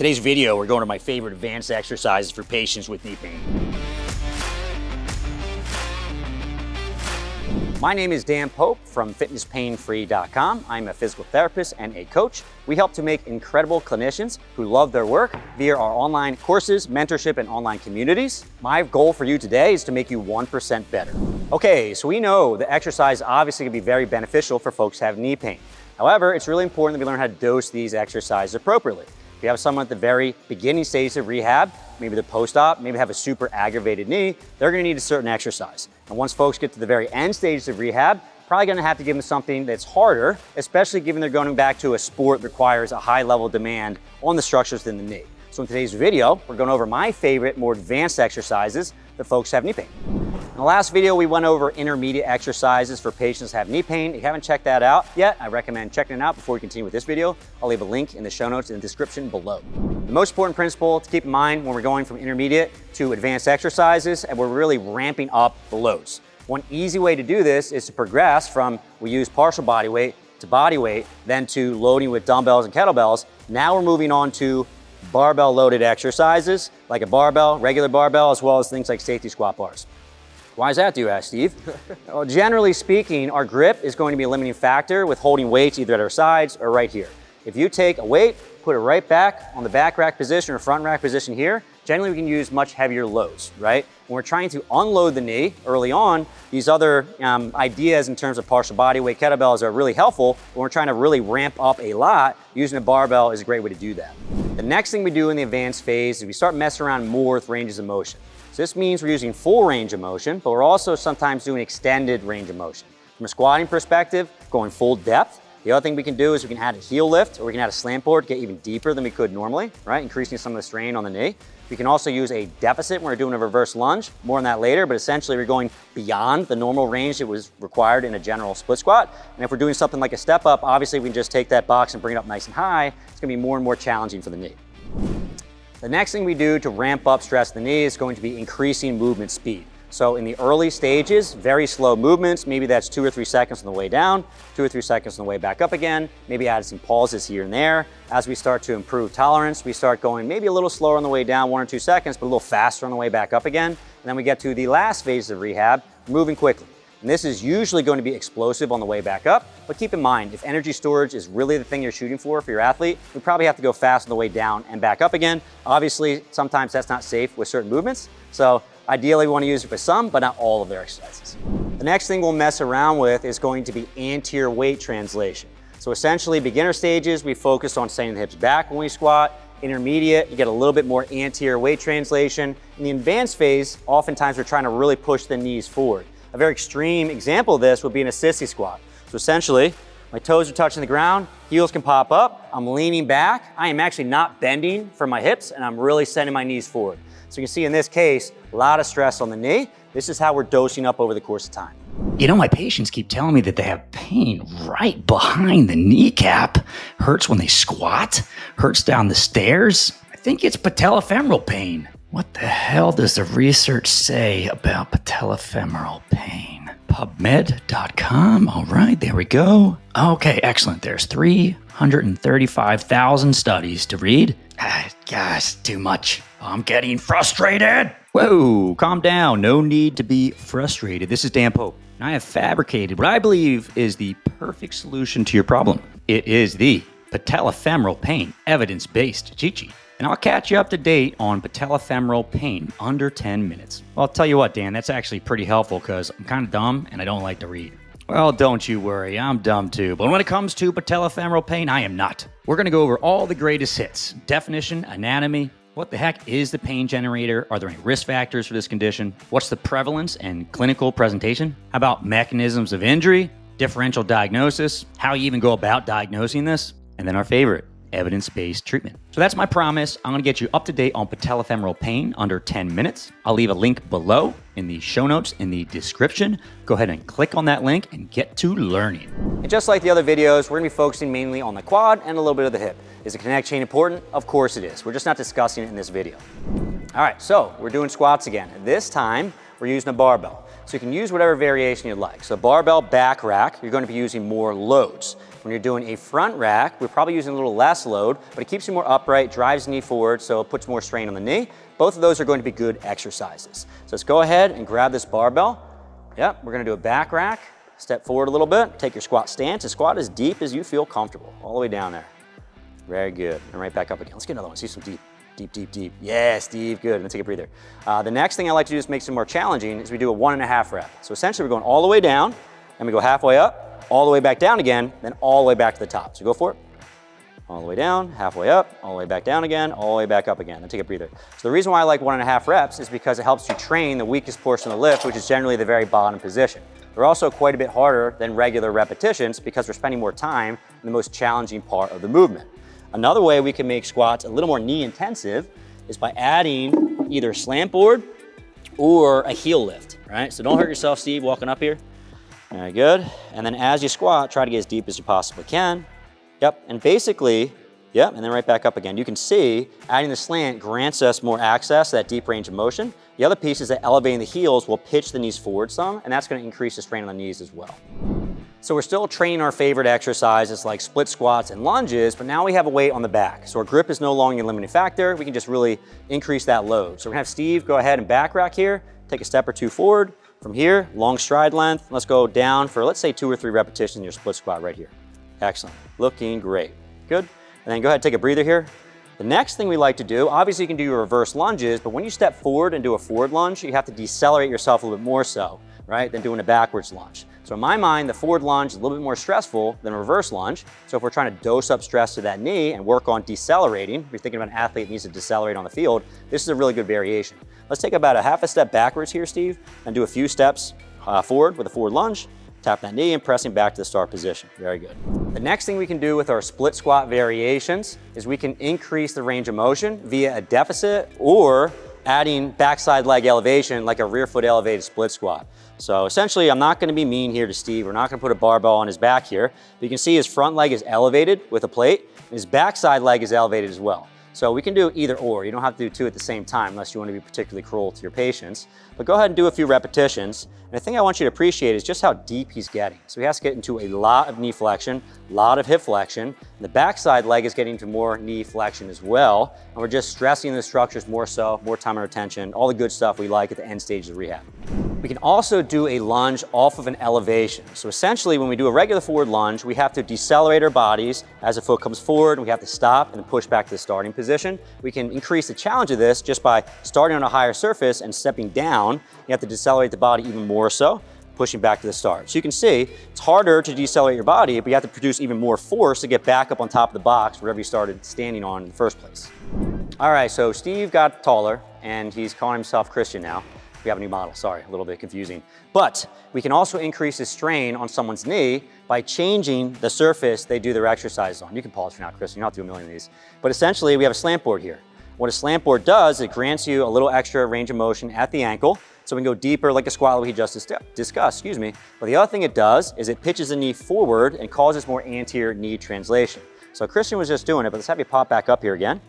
Today's video, we're going to my favorite advanced exercises for patients with knee pain. My name is Dan Pope from fitnesspainfree.com. I'm a physical therapist and a coach. We help to make incredible clinicians who love their work via our online courses, mentorship, and online communities. My goal for you today is to make you 1% better. Okay, so we know that exercise obviously can be very beneficial for folks who have knee pain. However, it's really important that we learn how to dose these exercises appropriately. If you have someone at the very beginning stages of rehab, maybe the post-op, maybe have a super aggravated knee, they're gonna need a certain exercise. And once folks get to the very end stages of rehab, probably gonna have to give them something that's harder, especially given they're going back to a sport that requires a high level demand on the structures in the knee. So in today's video, we're going over my favorite, more advanced exercises that folks have knee pain. In the last video, we went over intermediate exercises for patients have knee pain. If you haven't checked that out yet, I recommend checking it out before we continue with this video. I'll leave a link in the show notes in the description below. The most important principle to keep in mind when we're going from intermediate to advanced exercises, and we're really ramping up the loads. One easy way to do this is to progress from we use partial body weight to body weight, then to loading with dumbbells and kettlebells. Now we're moving on to barbell loaded exercises, like a barbell, regular barbell, as well as things like safety squat bars. Why is that, do you ask, Steve? well, generally speaking, our grip is going to be a limiting factor with holding weights either at our sides or right here. If you take a weight, put it right back on the back rack position or front rack position here, generally we can use much heavier loads, right? When we're trying to unload the knee early on, these other um, ideas in terms of partial body weight kettlebells are really helpful. When we're trying to really ramp up a lot, using a barbell is a great way to do that. The next thing we do in the advanced phase is we start messing around more with ranges of motion. So this means we're using full range of motion, but we're also sometimes doing extended range of motion. From a squatting perspective, going full depth, the other thing we can do is we can add a heel lift or we can add a slant board, to get even deeper than we could normally, right? Increasing some of the strain on the knee. We can also use a deficit when we're doing a reverse lunge. More on that later, but essentially we're going beyond the normal range that was required in a general split squat. And if we're doing something like a step up, obviously we can just take that box and bring it up nice and high. It's gonna be more and more challenging for the knee. The next thing we do to ramp up stress the knee is going to be increasing movement speed. So in the early stages, very slow movements, maybe that's two or three seconds on the way down, two or three seconds on the way back up again, maybe add some pauses here and there. As we start to improve tolerance, we start going maybe a little slower on the way down, one or two seconds, but a little faster on the way back up again. And then we get to the last phase of rehab, moving quickly. And this is usually going to be explosive on the way back up, but keep in mind, if energy storage is really the thing you're shooting for for your athlete, we probably have to go fast on the way down and back up again. Obviously, sometimes that's not safe with certain movements. So Ideally, we want to use it for some, but not all of their exercises. The next thing we'll mess around with is going to be anterior weight translation. So essentially, beginner stages, we focus on sending the hips back when we squat. Intermediate, you get a little bit more anterior weight translation. In the advanced phase, oftentimes we're trying to really push the knees forward. A very extreme example of this would be an a sissy squat. So essentially, my toes are touching the ground, heels can pop up, I'm leaning back, I am actually not bending for my hips, and I'm really sending my knees forward. So you can see in this case, a lot of stress on the knee. This is how we're dosing up over the course of time. You know, my patients keep telling me that they have pain right behind the kneecap. Hurts when they squat, hurts down the stairs. I think it's patellofemoral pain. What the hell does the research say about patellofemoral pain? PubMed.com. All right, there we go. Okay, excellent. There's 335,000 studies to read. Ah, gosh, too much. I'm getting frustrated. Whoa, calm down. No need to be frustrated. This is Dan Pope. and I have fabricated what I believe is the perfect solution to your problem. It is the patellofemoral pain evidence based cheat sheet. And I'll catch you up to date on patellofemoral pain under 10 minutes. Well, I'll tell you what, Dan, that's actually pretty helpful because I'm kind of dumb and I don't like to read. Well, don't you worry, I'm dumb too. But when it comes to patellofemoral pain, I am not. We're going to go over all the greatest hits definition, anatomy, what the heck is the pain generator? Are there any risk factors for this condition? What's the prevalence and clinical presentation? How about mechanisms of injury, differential diagnosis, how you even go about diagnosing this? And then our favorite, evidence based treatment. So that's my promise. I'm going to get you up to date on patellofemoral pain under 10 minutes. I'll leave a link below in the show notes in the description. Go ahead and click on that link and get to learning. And just like the other videos, we're going to be focusing mainly on the quad and a little bit of the hip. Is the kinetic chain important? Of course it is. We're just not discussing it in this video. All right, so we're doing squats again. This time, we're using a barbell. So you can use whatever variation you'd like. So barbell back rack, you're going to be using more loads. When you're doing a front rack, we're probably using a little less load, but it keeps you more upright, drives the knee forward, so it puts more strain on the knee. Both of those are going to be good exercises. So let's go ahead and grab this barbell. Yep, we're gonna do a back rack. Step forward a little bit, take your squat stance, and squat as deep as you feel comfortable, all the way down there. Very good, and right back up again. Let's get another one, see some deep. Deep, deep, deep. Yeah, Steve, good. Let's take a breather. Uh, the next thing I like to do is make some more challenging is we do a one and a half rep. So essentially we're going all the way down, and we go halfway up, all the way back down again, then all the way back to the top. So go for it. All the way down, halfway up, all the way back down again, all the way back up again. Then take a breather. So the reason why I like one and a half reps is because it helps you train the weakest portion of the lift, which is generally the very bottom position. They're also quite a bit harder than regular repetitions because we're spending more time in the most challenging part of the movement. Another way we can make squats a little more knee intensive is by adding either a slant board or a heel lift, right? So don't hurt yourself, Steve, walking up here. Very good. And then as you squat, try to get as deep as you possibly can. Yep, and basically, yep, and then right back up again. You can see adding the slant grants us more access to that deep range of motion. The other piece is that elevating the heels will pitch the knees forward some, and that's gonna increase the strain on the knees as well. So we're still training our favorite exercises like split squats and lunges, but now we have a weight on the back. So our grip is no longer a limiting factor. We can just really increase that load. So we're gonna have Steve go ahead and back rack here, take a step or two forward. From here, long stride length. Let's go down for, let's say two or three repetitions in your split squat right here. Excellent, looking great. Good. And then go ahead and take a breather here. The next thing we like to do, obviously you can do your reverse lunges, but when you step forward and do a forward lunge, you have to decelerate yourself a little bit more so, right, than doing a backwards lunge. So in my mind, the forward lunge is a little bit more stressful than a reverse lunge. So if we're trying to dose up stress to that knee and work on decelerating, if you're thinking about an athlete that needs to decelerate on the field, this is a really good variation. Let's take about a half a step backwards here, Steve, and do a few steps uh, forward with a forward lunge, tap that knee and pressing back to the start position. Very good. The next thing we can do with our split squat variations is we can increase the range of motion via a deficit or adding backside leg elevation like a rear foot elevated split squat. So essentially, I'm not gonna be mean here to Steve. We're not gonna put a barbell on his back here. But you can see his front leg is elevated with a plate, and his backside leg is elevated as well. So we can do either or. You don't have to do two at the same time unless you want to be particularly cruel to your patients. But go ahead and do a few repetitions. And the thing I want you to appreciate is just how deep he's getting. So he has to get into a lot of knee flexion, a lot of hip flexion. And the backside leg is getting into more knee flexion as well. And we're just stressing the structures more so, more time under tension, all the good stuff we like at the end stages of rehab. We can also do a lunge off of an elevation. So essentially when we do a regular forward lunge, we have to decelerate our bodies as the foot comes forward, and we have to stop and push back to the starting position. We can increase the challenge of this just by starting on a higher surface and stepping down. You have to decelerate the body even more so, pushing back to the start. So you can see it's harder to decelerate your body, but you have to produce even more force to get back up on top of the box wherever you started standing on in the first place. All right, so Steve got taller and he's calling himself Christian now. We have a new model, sorry, a little bit confusing. But we can also increase the strain on someone's knee by changing the surface they do their exercises on. You can pause for now, Chris, you don't have to do a million of these. But essentially, we have a slant board here. What a slant board does, it grants you a little extra range of motion at the ankle, so we can go deeper like a squat we just discussed, excuse me. But the other thing it does is it pitches the knee forward and causes more anterior knee translation. So Christian was just doing it, but let's have you pop back up here again.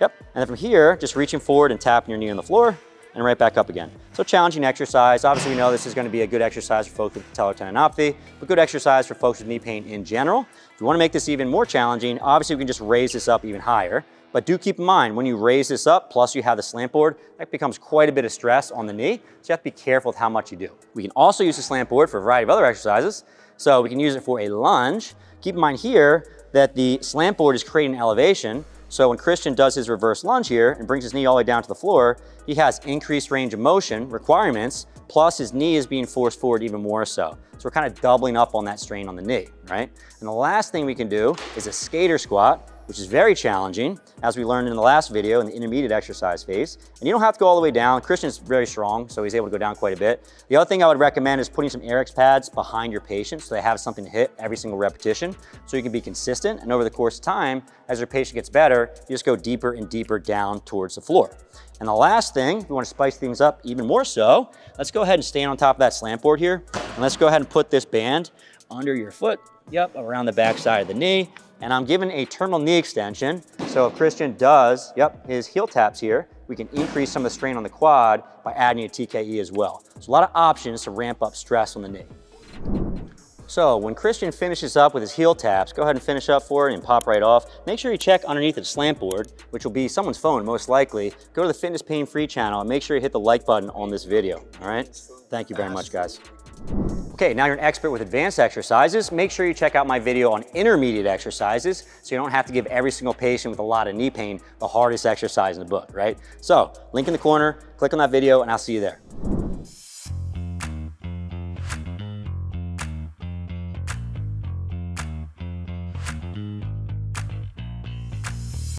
Yep, and then from here, just reaching forward and tapping your knee on the floor, and right back up again. So challenging exercise. Obviously, we know this is going to be a good exercise for folks with patellar tendinopathy, but good exercise for folks with knee pain in general. If you want to make this even more challenging, obviously we can just raise this up even higher. But do keep in mind, when you raise this up, plus you have the slant board, that becomes quite a bit of stress on the knee. So you have to be careful with how much you do. We can also use the slant board for a variety of other exercises. So we can use it for a lunge. Keep in mind here that the slant board is creating elevation. So when Christian does his reverse lunge here and brings his knee all the way down to the floor, he has increased range of motion requirements, plus his knee is being forced forward even more so. So we're kind of doubling up on that strain on the knee, right? And the last thing we can do is a skater squat, which is very challenging, as we learned in the last video in the intermediate exercise phase. And you don't have to go all the way down. Christian's very strong, so he's able to go down quite a bit. The other thing I would recommend is putting some Airex pads behind your patient so they have something to hit every single repetition so you can be consistent. And over the course of time, as your patient gets better, you just go deeper and deeper down towards the floor. And the last thing, want to spice things up even more so, let's go ahead and stand on top of that slant board here. And let's go ahead and put this band under your foot, yep, around the back side of the knee and I'm giving a terminal knee extension. So if Christian does, yep, his heel taps here, we can increase some of the strain on the quad by adding a TKE as well. So a lot of options to ramp up stress on the knee. So when Christian finishes up with his heel taps, go ahead and finish up for it and pop right off. Make sure you check underneath the slant board, which will be someone's phone most likely. Go to the Fitness Pain Free channel and make sure you hit the like button on this video, all right? Thank you very much, guys. Okay, now you're an expert with advanced exercises. Make sure you check out my video on intermediate exercises so you don't have to give every single patient with a lot of knee pain the hardest exercise in the book, right? So, link in the corner, click on that video, and I'll see you there.